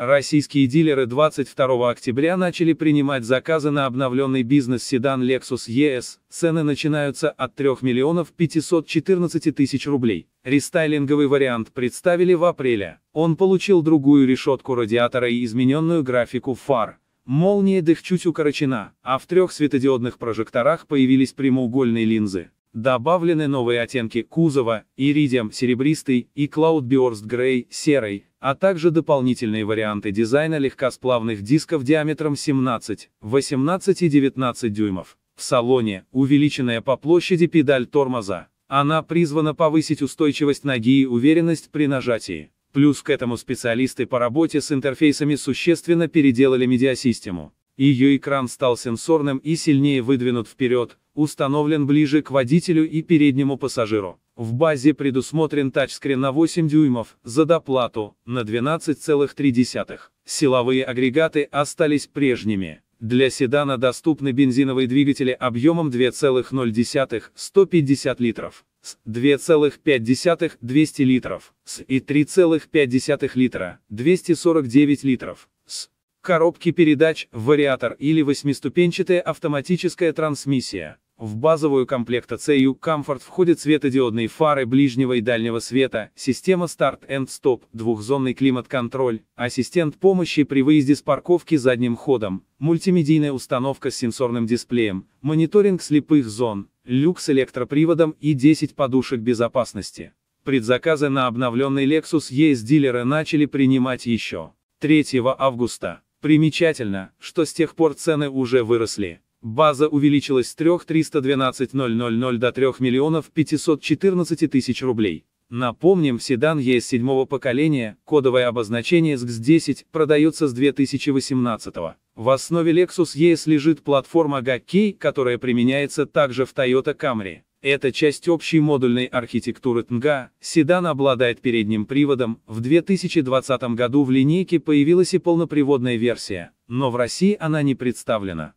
Российские дилеры 22 октября начали принимать заказы на обновленный бизнес-седан Lexus ES, цены начинаются от 3 миллионов 514 тысяч рублей. Рестайлинговый вариант представили в апреле. Он получил другую решетку радиатора и измененную графику фар. Молния дых чуть укорочена, а в трех светодиодных прожекторах появились прямоугольные линзы. Добавлены новые оттенки кузова, иридиум серебристый и Cloudburst Grey серый, а также дополнительные варианты дизайна легкосплавных дисков диаметром 17, 18 и 19 дюймов. В салоне увеличенная по площади педаль тормоза. Она призвана повысить устойчивость ноги и уверенность при нажатии. Плюс к этому специалисты по работе с интерфейсами существенно переделали медиасистему. Ее экран стал сенсорным и сильнее выдвинут вперед, установлен ближе к водителю и переднему пассажиру. В базе предусмотрен тачскрин на 8 дюймов, за доплату, на 12,3. Силовые агрегаты остались прежними. Для седана доступны бензиновые двигатели объемом 2,0 150 литров, с 2,5 200 литров, с и 3,5 литра 249 литров, с коробки передач, вариатор или восьмиступенчатая автоматическая трансмиссия. В базовую комплектацию Comfort входят светодиодные фары ближнего и дальнего света, система Start and Stop, двухзонный климат-контроль, ассистент помощи при выезде с парковки задним ходом, мультимедийная установка с сенсорным дисплеем, мониторинг слепых зон, люк с электроприводом и 10 подушек безопасности. Предзаказы на обновленный Lexus ES дилеры начали принимать еще 3 августа. Примечательно, что с тех пор цены уже выросли. База увеличилась с 3 312 000 до 3 миллионов 514 тысяч рублей. Напомним, седан ЕС седьмого поколения, кодовое обозначение SX10, продается с 2018 -го. В основе Lexus ES лежит платформа GAC, которая применяется также в Toyota Camry. Это часть общей модульной архитектуры ТНГА, седан обладает передним приводом, в 2020 году в линейке появилась и полноприводная версия, но в России она не представлена.